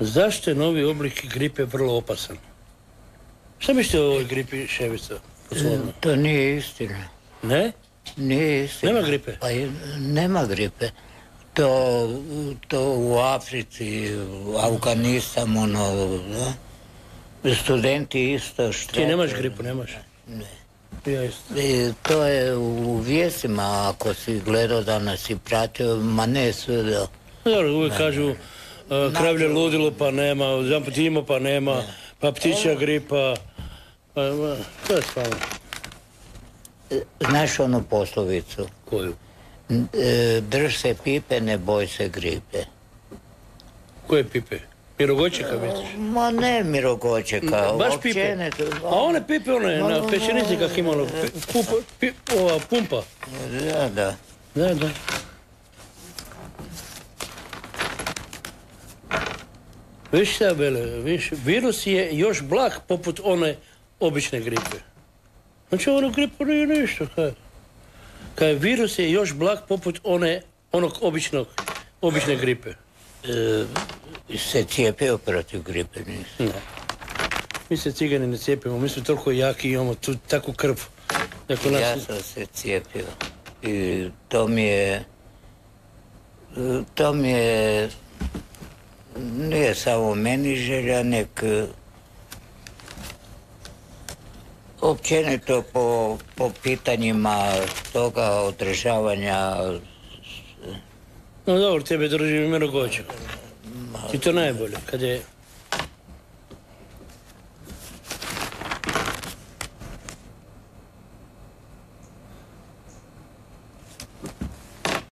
Zašto je novi oblik gripe vrlo opasan? Šta mislite o ovoj gripi ševica? To nije istina. Ne? Nije istina. Nema gripe? Pa nema gripe. To, to u Africi, u Afganistanu, ono, studenti isto što... Ti nemaš gripu, nemaš? Ne. Isto. I to je u vijestima, ako si gledao danas i pratio, ma ne sve da... Dobro, uvijek kažu kravlje ludilo pa nema, zamputimo pa nema, pa ptića gripa. Pa, ma, to je stvarno. Znaš onu poslovicu? Koju? E, Drž se pipe, ne boj se gripe. Koje pipe? Mirogojčeka misliš? Ma ne Mirogočeka, Baš pipe? općenito. A one pipe, one na pečenici kak ima ono, pumpa. Da, da. Da, da. Viš šta vele, viš, virus je još blag poput one obične gripe. Znači ono gripa nije ništa, kaj. Kaj virus je još blag poput one, onog običnog, obične gripe. E, se cijepio protiv gripe nisi. Ne. Mi se cigani ne cijepimo, mi smo toliko jaki imamo tu takvu krv. Dakle, nas, Ja sam se cijepio. I to mi je... To mi je... Nije samo meni želja, nek... Općenito po, po pitanjima toga održavanja No dobro, tebe drži Mirogojček. I to najbolje, kad je